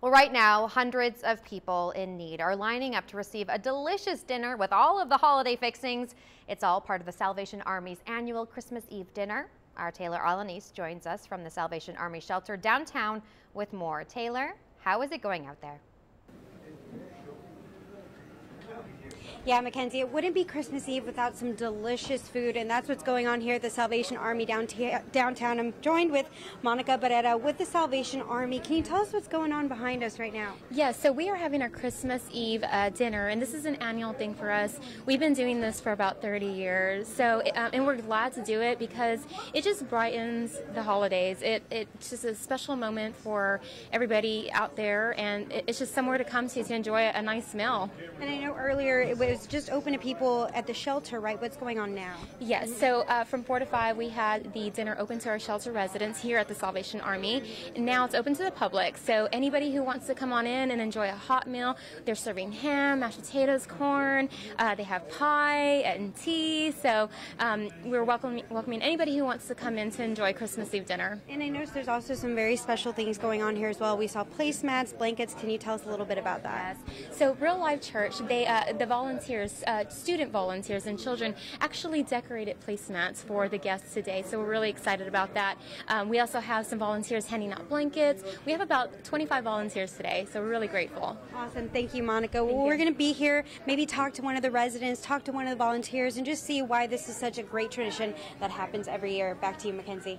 Well, right now, hundreds of people in need are lining up to receive a delicious dinner with all of the holiday fixings. It's all part of the Salvation Army's annual Christmas Eve dinner. Our Taylor Alanis joins us from the Salvation Army shelter downtown with more. Taylor, how is it going out there? Yeah, Mackenzie, it wouldn't be Christmas Eve without some delicious food, and that's what's going on here at the Salvation Army downtown. I'm joined with Monica Barrera with the Salvation Army. Can you tell us what's going on behind us right now? Yes, yeah, so we are having our Christmas Eve uh, dinner, and this is an annual thing for us. We've been doing this for about 30 years, so um, and we're glad to do it because it just brightens the holidays. It, it's just a special moment for everybody out there, and it's just somewhere to come to to enjoy a nice meal. And I know earlier it was was just open to people at the shelter, right? What's going on now? Yes. So uh, from four to five, we had the dinner open to our shelter residents here at the Salvation Army. And now it's open to the public. So anybody who wants to come on in and enjoy a hot meal, they're serving ham, mashed potatoes, corn. Uh, they have pie and tea. So um, we're welcoming, welcoming anybody who wants to come in to enjoy Christmas Eve dinner. And I noticed there's also some very special things going on here as well. We saw placemats, blankets. Can you tell us a little bit about that? Yes. So Real Life Church, they uh, the volunteers volunteers, uh, student volunteers and children actually decorated placemats for the guests today. So we're really excited about that. Um, we also have some volunteers handing out blankets. We have about 25 volunteers today, so we're really grateful. Awesome. Thank you, Monica. Thank well, you. we're going to be here, maybe talk to one of the residents, talk to one of the volunteers, and just see why this is such a great tradition that happens every year. Back to you, Mackenzie.